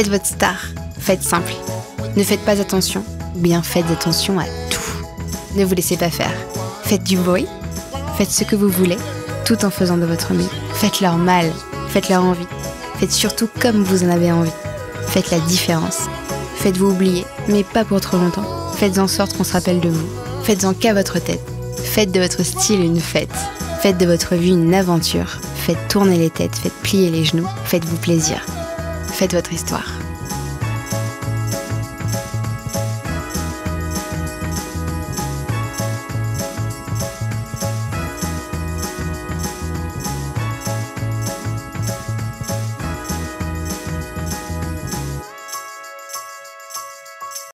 Faites votre star. Faites simple. Ne faites pas attention, ou bien faites attention à tout. Ne vous laissez pas faire. Faites du bruit. Faites ce que vous voulez, tout en faisant de votre mieux. Faites-leur mal. Faites-leur envie. Faites surtout comme vous en avez envie. Faites la différence. Faites-vous oublier, mais pas pour trop longtemps. Faites en sorte qu'on se rappelle de vous. Faites-en qu'à votre tête. Faites de votre style une fête. Faites de votre vie une aventure. Faites tourner les têtes, faites plier les genoux, faites-vous plaisir faites votre histoire.